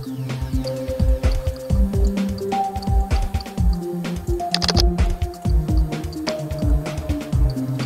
Mm-hmm.